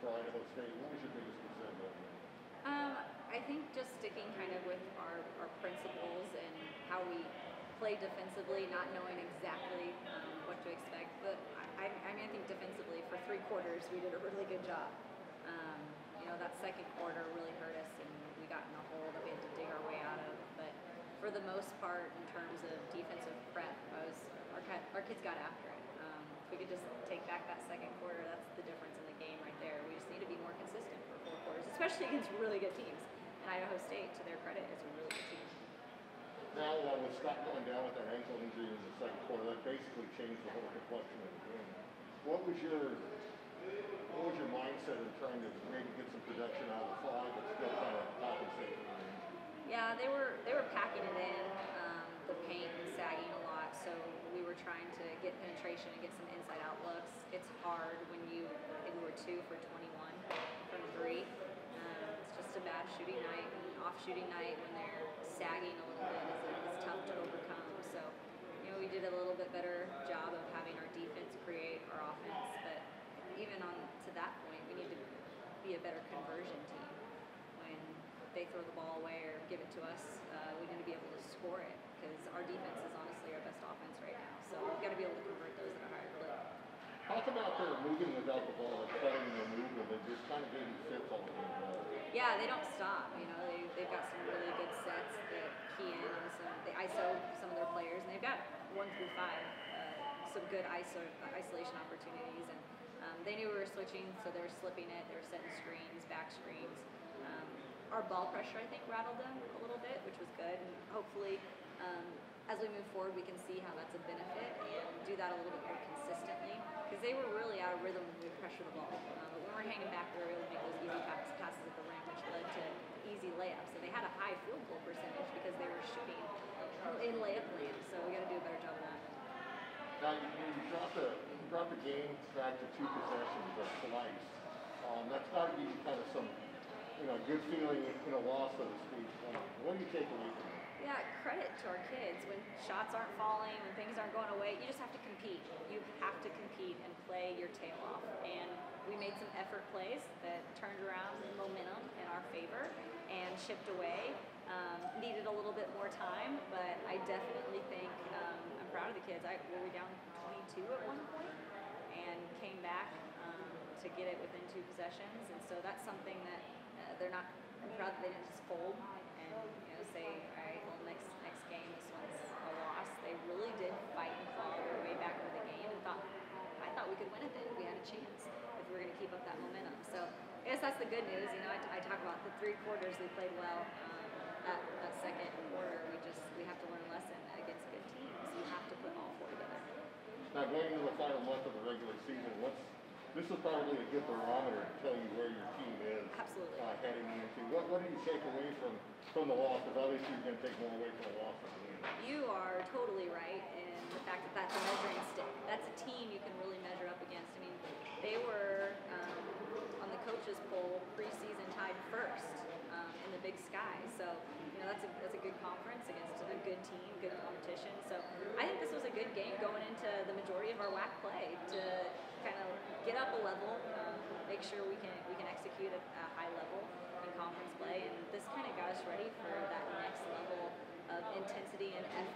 What was your biggest concern about? Um, I think just sticking kind of with our, our principles and how we play defensively, not knowing exactly um, what to expect. But I, I mean, I think defensively for three quarters we did a really good job. Um, you know, that second quarter really hurt us, and we got in a hole that we had to dig our way out of. But for the most part, in terms of defensive prep, was our, our kids got after it. Um, if we could just take back that second quarter, that's the difference in the game right there. We just need to be more consistent for four quarters, especially against really good teams. And Idaho State, to their credit, is a really good team. Now, uh, with Scott going down with that ankle injury in the second quarter, that basically changed the whole complexion of the game. What was your what was your mindset in trying to maybe get some production out of the five, but still kind of compensate for the injury? Yeah, they were they were packing it in. Um, the paint and sagging a lot, so we were trying to get penetration and get some inside out looks. It's hard when you I think we were two for 21 from three. Um, it's just a bad shooting night, and off shooting night when they're sagging a little bit is, is tough to overcome. So, you know, we did a little bit better job of having our defense create our offense, but even on to that point, we need to be a better conversion team when they throw the ball away or give it to us, uh, we need to be able to score it because our defense is honestly our best offense right now. So we've got to be able to convert those at a higher clip. Talk about their moving without the ball, like cutting their movement, and just kind of gave you fits all the game long. Yeah, they don't stop. You know, they, they've got some really good sets that key in on some. They ISO some of their players, and they've got one through five, uh, some good ISO isolation opportunities. And um, they knew we were switching, so they were slipping it. They were setting screens, back screens. Um, our ball pressure, I think, rattled them a little bit, which was good. And hopefully, um, as we move forward, we can see how that's a benefit and do that a little bit more consistently. Because they were really out of rhythm when we pressure the ball. Uh, but when we're hanging back, we were able to make those easy passes at the rim, to easy layups. And they had a high field goal percentage because they were shooting in layup land. So we got to do a better job of that. Now, you, you brought the, you brought the game back to two possessions or twice. Um, that's got to you kind of some, you know, good feeling in a loss, so to speak. Um, what do you take away from it? Yeah, credit to our kids. When shots aren't falling, when things aren't going away, you just have to compete. You have to compete and play your tail off. And we made some effort plays that turned around momentum in our favor and chipped away. Um, needed a little bit more time, but I definitely think um, I'm proud of the kids. I were we down 22 at one point and came back um, to get it within two possessions, and so that's something that uh, they're not. I'm proud that they didn't just fold and you know say, all right, well next next game this one's a loss. They really did fight and claw their way back into the game and thought I thought we could win it then. We had a chance if we were going to keep up that momentum. So I guess that's the good news. You know, I, I talk about the three quarters we played well. Um, that, that second quarter, we just we have to learn a lesson against good teams. You have to put all four together. Now, going into the final month of the regular season, what's this is probably a good barometer to tell you where your team is Absolutely. uh, heading into. What, what do you take away from from the loss? Because obviously you're going to take more away from the loss than the win. You are totally right in the fact that that's a measuring stick. That's a team you can really measure up against. I mean, they were um, on the coaches poll preseason tied first um, in the Big Sky. So you know that's good conference against a good team, good competition. So I think this was a good game going into the majority of our WAC play to kind of get up a level, um, make sure we can we can execute at a high level in conference play, and this kind of got us ready for that next level of intensity and effort